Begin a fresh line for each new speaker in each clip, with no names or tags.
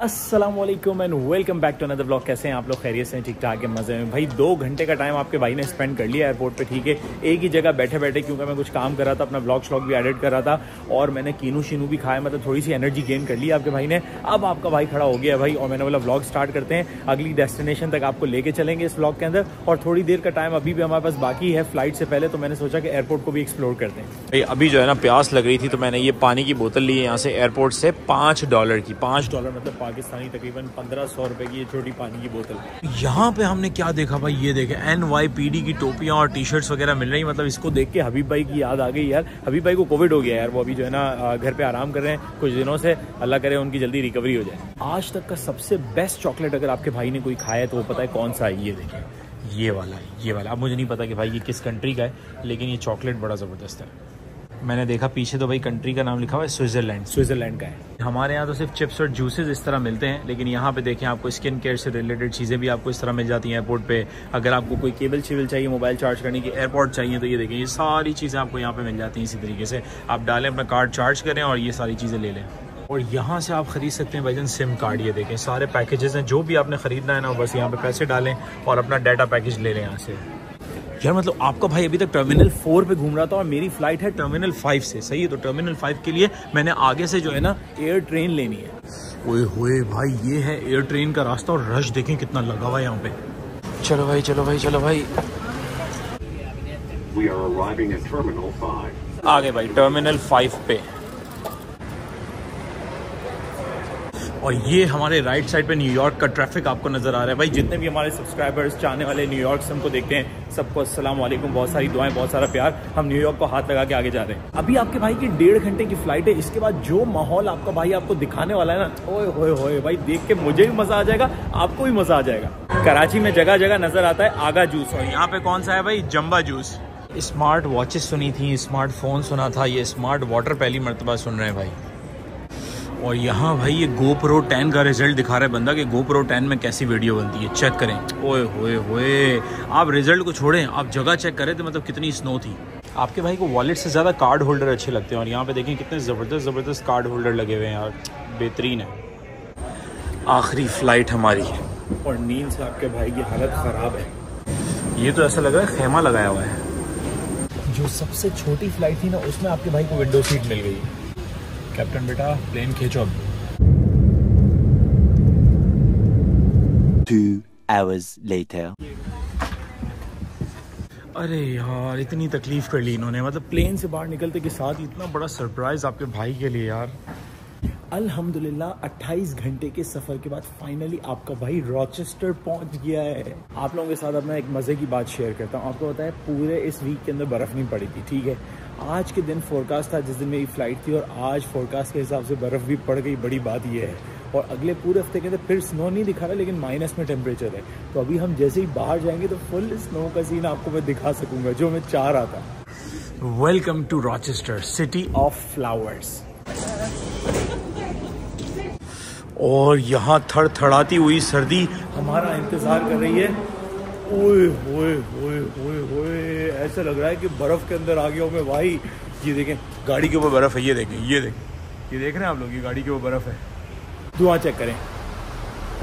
Aslam and welcome back to another blog कैसे हैं आप लोग? खैरियत से ठीक ठाक है? मज़े में भाई, दो घंटे का टाइम आपके भाई ने स्पेंड कर लिया एयरपोर्ट पे, ठीक है? एक ही जगह बैठे बैठे क्योंकि मैं कुछ काम कर रहा था, अपना ब्लॉग श्लॉग भी एडिट कर रहा था, और मैंने कीनू शीनू भी खाया मतलब थोड़ी सी एनर्जी गेन कर ली आपके भाई ने। अब आपका भाई खड़ा हो गया भाई, और मैंने बोला ब्लॉग स्टार्ट करते हैं। अगली डेस्टिनेशन तक आपको लेके चलेंगे इस ब्लॉग के अंदर, और थोड़ी देर का टाइम अभी भी हमारे पास बाकी है फ़्लाइट से पहले तो मैंने सोचा कि एयरपोर्ट को भी एक्सप्लोर करते हैं। भाई, अभी जो है ना, प्यास लग रही थी तो मैंने ये पानी की बोतल ली यहाँ से एयरपोर्ट से, पाँच डॉलर की, पाँच डॉलर मतलब पाकिस्तानी तकरीबन पंद्रह सौ रुपए की ये छोटी पानी की बोतल। यहाँ पे हमने क्या देखा भाई? ये देखे एन वाई पी डी की टोपियाँ और टी शर्ट्स वगैरह मिल रही मतलब इसको देख के हबीब भाई की याद आ गई यार। हबीब भाई को कोविड हो गया यार। वो अभी जो है ना घर पे आराम कर रहे हैं। कुछ दिनों से अल्लाह करे उनकी जल्दी रिकवरी हो जाए। आज तक का सबसे बेस्ट चॉकलेट अगर आपके भाई ने कोई खाया है तो वो पता है कौन सा है? ये देखें। ये वाला है ये वाला। अब मुझे नहीं पता कि भाई ये किस कंट्री का है, लेकिन ये चॉकलेट बड़ा ज़बरदस्त है। मैंने देखा पीछे तो भाई कंट्री का नाम लिखा हुआ है स्विट्जरलैंड स्विट्जरलैंड का है। हमारे यहाँ तो सिर्फ़ चिप्स और जूसेस इस तरह मिलते हैं लेकिन यहाँ पे देखें आपको स्किन केयर से रिलेटेड चीज़ें भी आपको इस तरह मिल जाती हैं एयरपोर्ट पे। अगर आपको कोई केबल शेबल चाहिए मोबाइल चार्ज करने की एयरपोर्ट चाहिए तो ये देखें ये सारी चीज़ें आपको यहाँ पे मिल जाती हैं इसी तरीके से। आप डालें अपना कार्ड चार्ज करें और ये सारी चीज़ें ले लें। और यहाँ से आप ख़रीद सकते हैं भाईजान सिम कार्ड ये देखें सारे पैकेजेस हैं जो भी आपने ख़रीदना है ना बस यहाँ पे पैसे डालें और अपना डाटा पैकेज ले लें यहाँ से। यार मतलब आपका भाई अभी तक टर्मिनल फोर पे घूम रहा था और मेरी फ़्लाइट है टर्मिनल फाइव से। सही है तो टर्मिनल फाइव के लिए मैंने आगे से जो है ना एयर ट्रेन लेनी है। ओए होए भाई ये है एयर ट्रेन का रास्ता और रश देखें कितना लगा हुआ है यहाँ पे। चलो भाई चलो भाई चलो भाई। आगे गए भाई टर्मिनल फाइव पे। और ये हमारे राइट साइड पे न्यूयॉर्क का ट्रैफ़िक आपको नज़र आ रहा है। भाई, जितने भी हमारे सब्सक्राइबर्स चाहने वाले न्यूयॉर्क से हमको देखते हैं। सबको असलम बहुत सारी दुआएँ, बहुत सारा प्यार। हम न्यूयॉर्क को हाथ लगा के आगे जा रहे हैं। अभी आपके भाई की डेढ़ घंटे की फ़्लाइट है। इसके बाद जो माहौल आपका भाई आपको दिखाने वाला है ना, ओए, होए भाई, देख के मुझे भी मज़ा आ जाएगा, आपको भी मज़ा आ जाएगा। कराची में जगह जगह नज़र आता है, आगा जूस और यहाँ पे कौन सा है भाई? जम्बा जूस स्मार्ट वॉचेस सुनी थी स्मार्टफ़ोन सुना था, ये स्मार्ट वाटर पहली मरतबा सुन रहे हैं भाई। और यहाँ भाई ये गोप्रो टेन का रिज़ल्ट दिखा रहा है बंदा कि गोप्रो टेन में कैसी वीडियो बनती है। चेक करें। ओए होए होए। आप रिज़ल्ट को छोड़ें आप जगह चेक करें तो मतलब कितनी स्नो थी। आपके भाई को वॉलेट से ज़्यादा कार्ड होल्डर अच्छे लगते हैं और यहाँ पे देखें कितने ज़बरदस्त ज़बरदस्त कार्ड होल्डर लगे हुए हैं यार। बेहतरीन है। आखिरी फ़्लाइट हमारी। है और नींद से आपके भाई की हालत ख़राब है। ये तो ऐसा लग रहा है खेमा लगाया हुआ है। जो सबसे छोटी फ़्लाइट थी ना उसमें आपके भाई को विंडो सीट मिल गई। कैप्टन बेटा प्लेन खींचो अब।
Two hours later.
अरे यार इतनी तकलीफ़ कर ली इन्होंने। मतलब प्लेन से बाहर निकलते के साथ इतना बड़ा सरप्राइज़ आपके भाई के लिए यार। अल्हम्दुलिल्लाह 28 घंटे के सफ़र के बाद फाइनली आपका भाई रॉचेस्टर पहुँच गया है। आप लोगों के साथ अब मैं एक मज़े की बात शेयर करता हूँ। आपको पता है पूरे इस वीक के अंदर बर्फ़ नहीं पड़ी थी ठीक है? आज के दिन फोरकास्ट था, जिस दिन मेरी फ़्लाइट थी, और आज फोरकास्ट के हिसाब से बर्फ़ भी पड़ गई, बड़ी बात यह है। और अगले पूरे हफ़्ते के अंदर फिर स्नो नहीं दिखा रहा, लेकिन माइनस में टेम्परेचर है। तो अभी हम जैसे ही बाहर जाएँगे तो फुल स्नो का सीन आपको मैं दिखा सकूँगा, जो मैं चाह रहा था। Welcome to Rochester city of flowers और यहाँ थड़ थड़ाती हुई सर्दी हमारा इंतज़ार कर रही है। ओए ओए ओए ओए ओए, ऐसा लग रहा है कि बर्फ़ के अंदर आ गया हूँ मैं, भाई। ये देखें, गाड़ी के ऊपर बर्फ़ है, ये देखें ये देखें। ये देख रहे हैं आप लोग, ये गाड़ी के ऊपर बर्फ़ है। धुआँ चेक करें।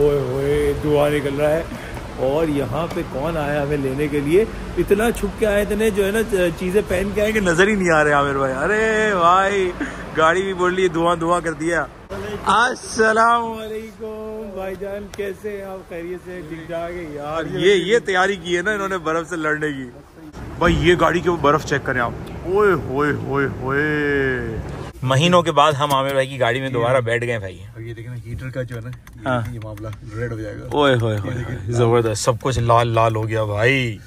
ओए ओए धुआँ निकल रहा है। और यहाँ पे कौन आया हमें लेने के लिए? इतना छुप के आए इतने जो है ना, चीज़ें पहन के आए कि नज़र ही नहीं आ रहे आमिर भाई। अरे भाई, गाड़ी भी बोल रही धुआँ धुआँ कर दिया। अस्सलाम वालेकुम भाईजान कैसे हैं आप? खैरियत से ठीक ठाक है? यार ये ये तैयारी की है ना इन्होंने बर्फ़ से लड़ने की। भाई ये गाड़ी के बर्फ़ चेक करें आप। ओए होए होए होए। महीनों के बाद हम आमिर भाई की गाड़ी में दोबारा बैठ गए भाई।
ये देखें ना हीटर का जो है ना
हाँ।
ये मामला रेड हो जाएगा।
ओए होए होए ज़बरदस्त सब कुछ लाल लाल हो गया भाई।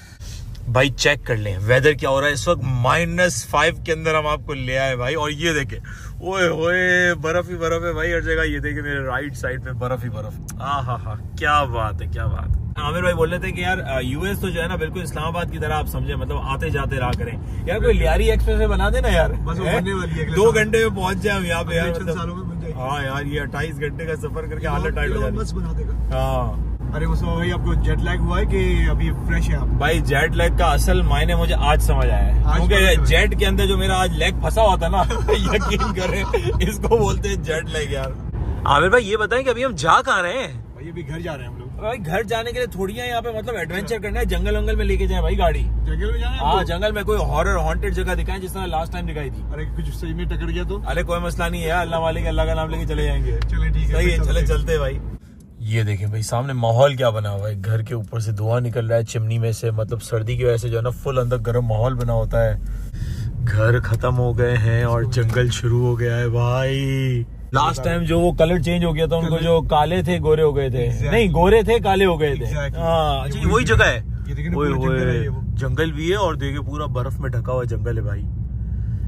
भाई चेक कर लें वेदर क्या हो रहा है? इस वक्त माइनस फाइव के अंदर हम आपको ले आए भाई। और ये देखें ओए होए बर्फ़ ही बर्फ़ है भाई हर जगह ये देखे मेरे राइट साइड पे बर्फ़ ही बर्फ़। आ हा हा क्या बात है क्या बात है। आमिर भाई बोल रहे थे कि यार यूएस तो जो है ना बिल्कुल इस्लामाबाद की तरह आप समझे मतलब आते जाते रहा करें। यार कोई लियारी एक्सप्रेस बना देना यार
बस बनने वाली है
दो घंटे में पहुँच जाए हम यहाँ पे यार
मतलब
हाँ यार ये अट्ठाईस घंटे का सफ़र करके हालत टाइट हो जाती
बस बना देगा।
हाँ।
अरे मुस्तफ़ा भाई आपको जेट लैग हुआ है कि अभी फ्रेश है आप?
भाई जेट लैग का असल मायने मुझे आज समझ आया है। क्योंकि जेट के अंदर जो मेरा आज लेग फंसा हुआ था ना यकीन करें इसको बोलते हैं जेट लैग यार। आमिर भाई ये बताएँ कि अभी हम जा कहाँ रहे हैं?
भाई अभी घर जा रहे हैं हम लोग।
भाई घर जाने के लिए थोड़ी है यहाँ पे मतलब एडवेंचर करना है जंगल वंगल में लेके जाए भाई गाड़ी।
जंगल में जाना हाँ
जंगल में कोई हॉरर हॉन्टेड जगह दिखाएँ जिस तरह लास्ट टाइम दिखाई थी।
अरे कुछ सही में टकर गया तो?
अरे कोई मसला नहीं है अल्लाह वाले के अल्लाह का नाम लेके चले जाएँगे।
चले ठीक है
सही है चले
चलते
भाई। ये देखें भाई सामने माहौल क्या बना हुआ है। घर के ऊपर से धुआँ निकल रहा है चिमनी में से मतलब सर्दी की वजह से जो है ना फुल अंदर गर्म माहौल बना होता है। घर खत्म हो गए हैं और जंगल शुरू हो गया है भाई। लास्ट टाइम जो वो कलर चेंज हो गया था उनको जो काले थे गोरे हो गए थे।
Exactly.
नहीं गोरे थे काले हो गए थे। हाँ अच्छा,
वही
जगह है।
जंगल है
भी है और देखिए पूरा बर्फ़ में ढका हुआ जंगल है भाई।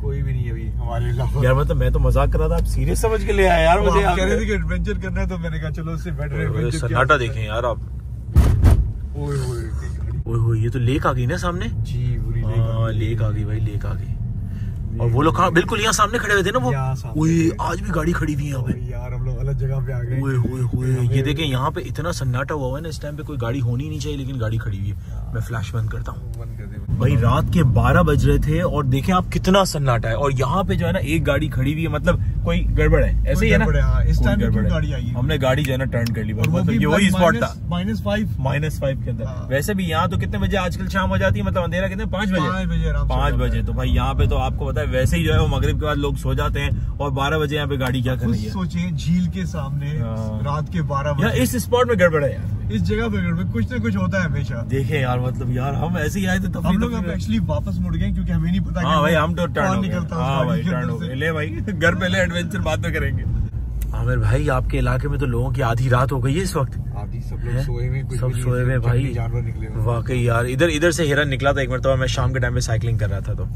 कोई भी नहीं है अभी हमारे
यार मतलब मैं तो मज़ाक कर रहा था आप सीरियस समझ के ले आए यार मुझे
आप कह रहे थे कि एडवेंचर करना है तो मैंने कहा चलो उससे बेटर एडवेंचर
सन्नाटा देखें यार आप।
ओए ओए
ये तो लेक आ गई ना सामने?
जी बुरी
हाँ लेक आ गई भाई लेक आ गई। और वो लोग कहा बिल्कुल यहाँ सामने खड़े हुए थे ना वो? ओए आज भी गाड़ी खड़ी हुई है यहाँ पे।
यार हम लोग अलग जगह पे आ गए।
ओए होए होए ये देखे यहाँ पे इतना सन्नाटा हुआ है ना इस टाइम पे कोई गाड़ी होनी नहीं चाहिए लेकिन गाड़ी खड़ी हुई है। मैं फ्लैश बंद करता हूँ। भाई रात के 12 बज रहे थे और देखे आप कितना सन्नाटा है। और यहाँ पे जो है ना एक गाड़ी खड़ी हुई है मतलब कोई गड़बड़ है? ऐसे ही है ना?
है। इस टाइम
गड़बड़।
गाड़ी आई
हमने गाड़ी जो है ना टर्न कर ली मतलब ये वही स्पॉट था।
माइनस फाइव
माइनस फाइव के अंदर।
हाँ।
वैसे भी यहाँ तो कितने बजे आजकल शाम हो जाती है? मतलब अंधेरा कितने? पाँच बजे।
पाँच बजे।
तो भाई यहाँ पे तो आपको पता है वैसे ही जो है वो मगरब के बाद लोग सो जाते हैं और बारह बजे यहाँ पे गाड़ी क्या कर रही है?
सोचिए झील के सामने
हाँ।
रात के बारह बजे।
इस स्पॉट में गड़बड़ है यार।
इस जगह पे कुछ ना कुछ होता है हमेशा।
देखे यार मतलब यार हम ऐसे ही आए थे
हम लोग अब एक्चुअली वापस मुड़ गए क्योंकि हमें नहीं पता
हाँ भाई हम तो टर्न हो
निकलता है
भाई ले भाई घर पहले एडवेंचर बाद में करेंगे। आमिर भाई आपके इलाके में तो लोगों की आधी रात हो गई है इस वक्त।
आधी सब लोग सोए हुए
सब सोए हुए भाई।
जानवर निकले
वाकई यार इधर इधर से हिरन निकला था एक मिनट तो मैं शाम के टाइम में साइकिलिंग कर रहा था तो.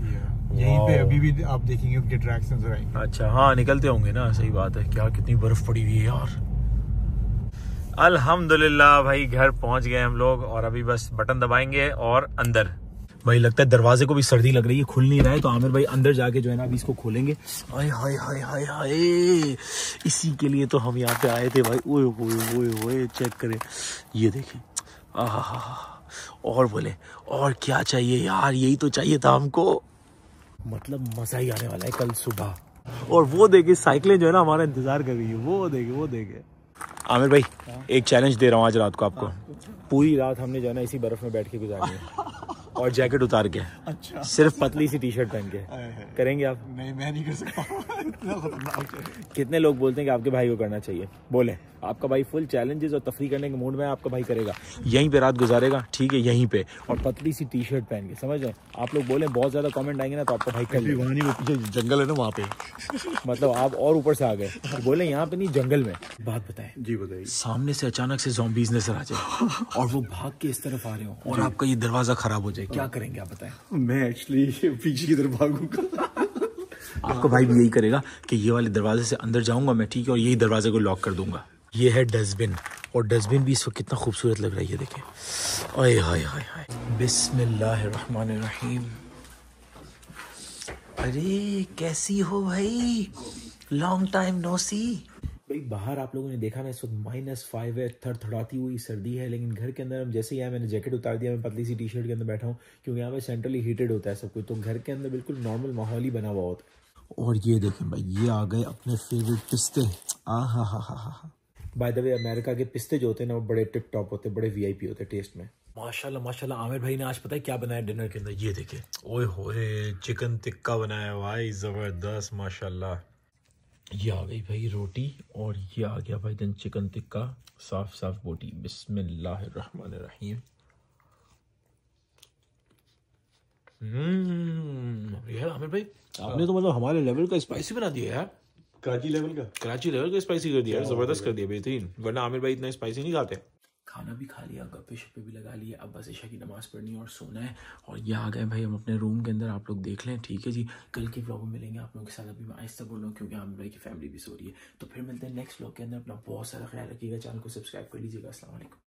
यहीं पे अभी भी आप देखेंगे उनके ट्रैक्स नज़र आएँगे।
अच्छा हाँ निकलते होंगे ना सही बात है। क्या कितनी बर्फ़ पड़ी हुई है यार। अल्हम्दुलिल्लाह भाई, घर पहुँच गए हम लोग और अभी बस बटन दबाएँगे और अंदर। भाई, लगता है दरवाजे को भी सर्दी लग रही है, खुल नहीं रहा है तो आमिर भाई अंदर जाके जो है ना अभी इसको खोलेंगे। हाय हाय हाय हाय हाय, इसी के लिए तो हम यहाँ पे आए थे भाई। ओए ओए ओए ओए चेक करें। ये देखें आहा, और बोले, और क्या चाहिए यार? यही तो चाहिए था हमको। मतलब मज़ा ही आने वाला है कल सुबह। और वो देखे, साइकिलें जो है ना हमारा इंतज़ार कर रही है। वो देखे वो देखे। आमिर भाई एक चैलेंज दे रहा हूँ आज रात को आपको। पूरी रात हमने जो है ना इसी बर्फ़ में बैठ के गुजारी है। और जैकेट उतार के।
अच्छा।
सिर्फ़ पतली सी टी शर्ट पहन के। करेंगे आप?
नहीं मैं नहीं कर सकता
कितने लोग बोलते हैं कि आपके भाई को करना चाहिए? बोले आपका भाई फुल चैलेंजेस और तफरी करने के मूड में आपका भाई करेगा। यहीं पे रात गुजारेगा ठीक है यहीं पे। और पतली सी टी शर्ट पहन के समझ रहे आप लोग बोले बहुत ज़्यादा कमेंट आएँगे ना तो आपका भाई कर
पीछे जंगल है ना वहाँ पे।
मतलब आप और ऊपर से आ गए। बोले यहाँ पे नहीं जंगल में। बात बताए।
जी बताइए।
सामने से अचानक से जॉम्बीज नज़र आ जाए और वो भाग के इस तरफ़ आ रहे हो और आपका ये दरवाज़ा खराब हो जाए क्या करेंगे आप बताएँ?
मैं एक्चुअली पीछे की तरफ़ भागूँगा।
आपका भाई भी यही करेगा कि ये वाले दरवाजे से अंदर जाऊँगा मैं ठीक है और यही दरवाजे को लॉक कर दूँगा। ये है डस्टबिन और डस्टबिन भी इस वक्त कितना खूबसूरत लग रहा है ये देखें। ओए हाय हाय हाय बिस्मिल्लाहिर्रहमानिर्रहीम। अरे कैसी हो भाई? लॉन्ग टाइम नो सी भाई बाहर आप लोगों ने देखा ना इस वक्त माइनस फाइव है थरथराती हुई सर्दी है लेकिन घर के अंदर हम जैसे ही आए मैंने जैकेट उतार दिया मैं पतली सी टी शर्ट के अंदर बैठा हूँ क्योंकि यहाँ पे सेंट्रली हीटेड होता है सब कुछ तो घर के अंदर बिल्कुल नॉर्मल माहौल ही बना हुआ होता है। और ये देखें भाई ये आ गए अपने फेवरेट पिस्ते। आ हा हा हा हा बाय द वे अमेरिका के पिस्ते जो होते हैं ना वो बड़े टिप टॉप होते हैं बड़े वीआईपी होते हैं टेस्ट में। माशाल्लाह माशाल्लाह आमिर भाई ने आज पता है क्या बनाया डिनर के अंदर? ये देखे। ओए होए चिकन टिक्का बनाया भाई ज़बरदस्त माशाल्लाह। ये आ गई भाई रोटी और ये आ गया भाई देन चिकन टिक्का साफ़ साफ़ बोटी। बिस्मिल्लाहिर्रहमानिर्रहीम। हम्म यार आमिर भाई आपने तो मतलब हमारे लेवल का स्पाइसी बना दिया यार।
कराची लेवल का?
कराची लेवल का स्पाइसी कर दिया ज़बरदस्त कर दिया बेहतरीन। वरना आमिर भाई इतना स्पाइसी नहीं खाते। खाना भी खा लिया, गप्पे शप्पे भी लगा लिए, अब बस ईशा की नमाज़ पढ़नी है और सोना है। और ये आ गए भाई, हम अपने रूम के अंदर, आप लोग देख लें, ठीक है जी? कल के ब्लॉग में मिलेंगे आप लोगों के साथ, अभी मैं आहिस्ता बोल रहा हूँ, क्योंकि हम भाई की फैमिली भी सो रही है। तो फिर मिलते हैं नेक्स्ट ब्लॉग के अंदर, अपना बहुत सारा ख्याल रखिएगा चैनल को सब्सक्राइब कर लीजिएगा असल